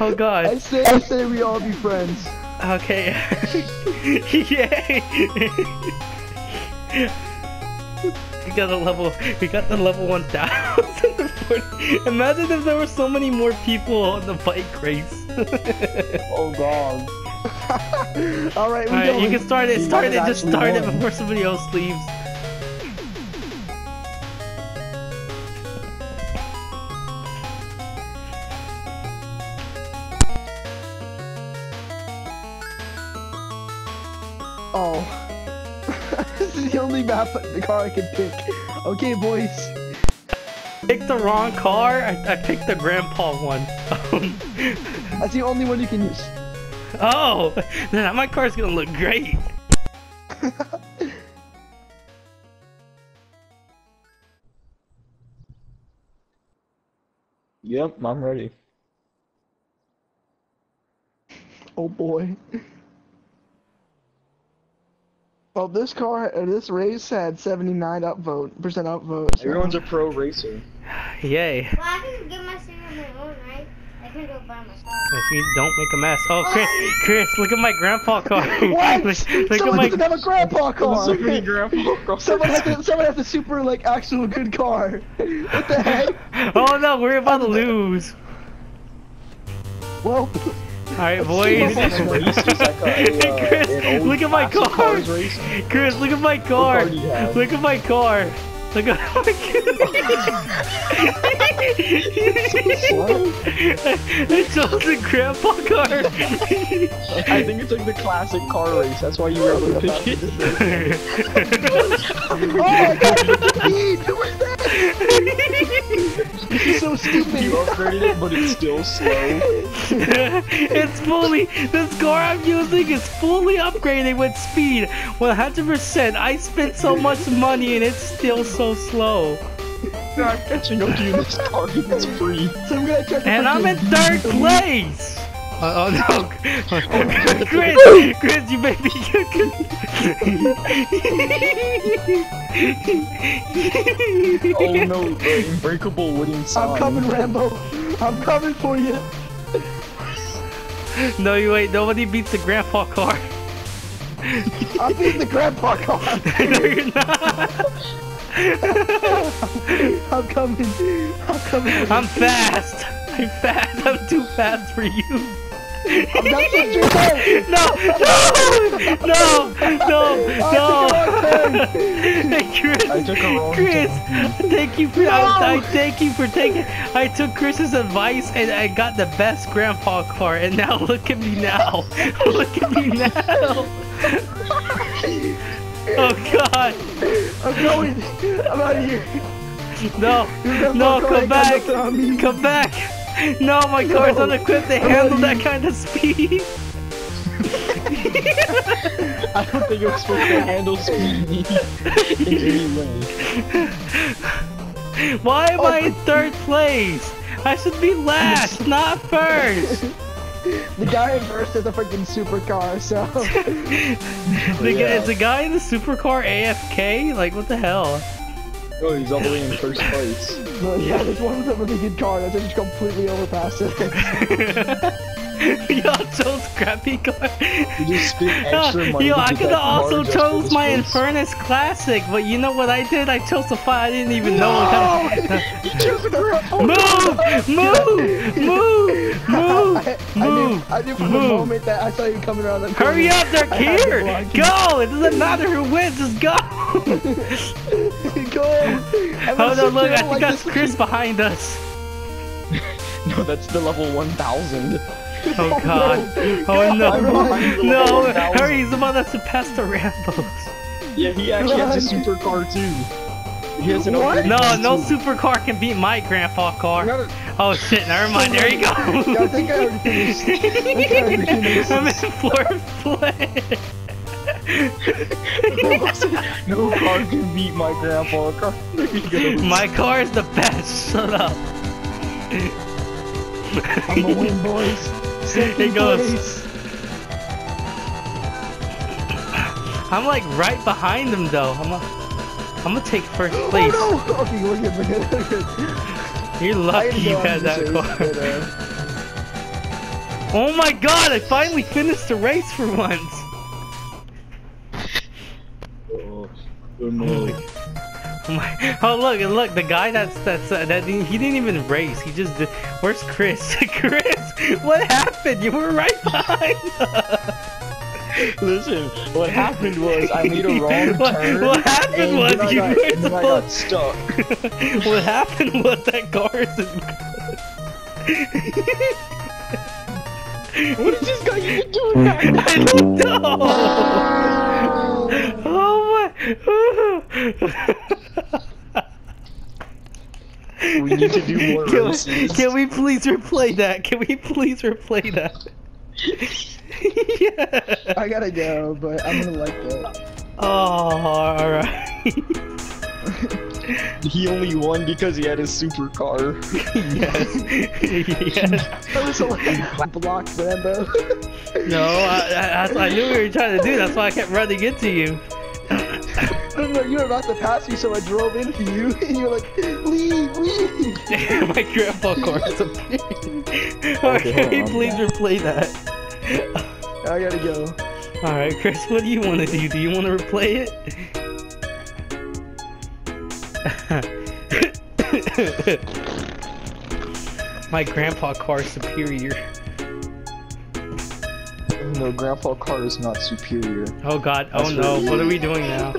Oh, god. Oh I god. say, I say we all be friends. Okay. Yay! we got a level. We got the level 1000. Imagine if there were so many more people on the bike race. Oh god. all right, we Alright, going. you can start it. Start it. Just start it before somebody else leaves. Oh. this is the only map the car I can pick. Okay, boys. Picked the wrong car. I, I picked the grandpa one. That's the only one you can use. oh, then my car's gonna look great. Yep, I'm ready. Oh boy. Well, this car, uh, this race had 79 upvote, percent upvote. so- Everyone's a pro racer. Yay. Well, I can get my thing on my own, right? I can go by myself. If you don't make a mess. Oh, Chris, Chris, look at my grandpa car. What? look, look Someone at my. doesn't have a grandpa car. So many grandpa cars. someone has to, someone has a super like actual good car. What the heck? Oh no, we're about to lose. Well, All right, boys. This race is like a, uh, Chris, look at my car. Chris, look at my car. car do you have? Look at my car. Look at my I chose the grandpa car. I think it's like the classic car race. That's why you were able to pick it. oh, I got the speed. Who is? This is so stupid You stupid. upgraded it, but it's still slow. it's fully this car I'm using is fully upgraded with speed 100% I spent so much money and it's still so slow I'm catching up to you this car. It's free. So I'm gonna try to and I'm in third place uh, oh no Chris Chris you made me Oh no, the unbreakable wooden sign. I'm coming, Rambo. I'm coming for you. no you wait nobody beats the grandpa car I'm beating the grandpa car. no you're not I'm coming. I'm coming. I'm fast I'm fast I'm too fast for you Not such your turn. No, no, no, no, no. Hey, Chris, I took a wrong Chris, thank you for I, I thank you for taking. I took Chris's advice and I got the best grandpa car. And now look at me now. Look at me now. Oh God, I'm going. I'm out of here. no, no, come back, nothing on me. come back. No, my car's No, unequipped to handle that kind of speed. I don't think was supposed to handle speed in any way. Why am Oh, I in third place? I should be last, not first. The guy in first has a freaking supercar, so The guy, is the guy in the supercar AFK? Like, what the hell? Oh, he's all the way in first place. no, yeah, there's one with a really good car that's just completely overpassed it. Y'all chose crappy car. You just spent extra money. Yo, I could have also chose my race. Infernus Classic, but you know what I did? I chose the fight I didn't even know what kind of... You chose the grandpa. Oh, Move! Move! Move! Move! I, I knew, Move! I knew from Move. the moment that I saw you coming around the corner. Hurry up, they're I here! Go! It doesn't matter who wins, just go! Go! I'm Oh gonna no, look, I think like that's Chris behind us. No, that's the level 1000. Oh god. no. Oh no. Run. No, Run. hurry, he's about to surpass the Rambos. Yeah, he actually has a Run. supercar too. He has an What? No, one, no too. supercar can beat my grandpa car. No, Oh shit, never mind, there you Yeah, I go. think I already finished. I think I already finished. I'm in fourth place. No car can beat my grandpa car. My car is the best, shut up. I'm gonna win, boys. Second It goes. place. I'm like right behind him though. I'm gonna, I'm gonna take first place. Oh no! Okay, we're good, we're good. You're lucky you had that car. uh, Oh my god, I finally finished the race for once. Oh, oh. Oh my! Oh look! and Look, the guy that's that's uh, that he didn't even race. He just did. Where's Chris? Chris, what happened? You were right behind us. Listen, what happened was I made a wrong What- turn. what happened was I you got, were and then I got stuck. what happened was that car isn't What is this guy even doing? I don't know. My! We need to do more Can we, races. can we please replay that? Can we please replay that? yeah. I gotta go, but I'm gonna like that. Oh, alright. He only won because he had his supercar. yes. yes. That was like block Rambo. No, I, I, I knew what you were trying to do. That's why I kept running into you. No, no, you were about to pass me, so I drove into you, and you're like, leave, leave. My grandpa car is appearing. Alright, Okay, can hold we on. please replay that? I gotta go. Alright, Chris, what do you want to do? Do you want to replay it? My grandpa car superior. No, grandpa car is not superior. Oh god, oh That's no, really- what are we doing now?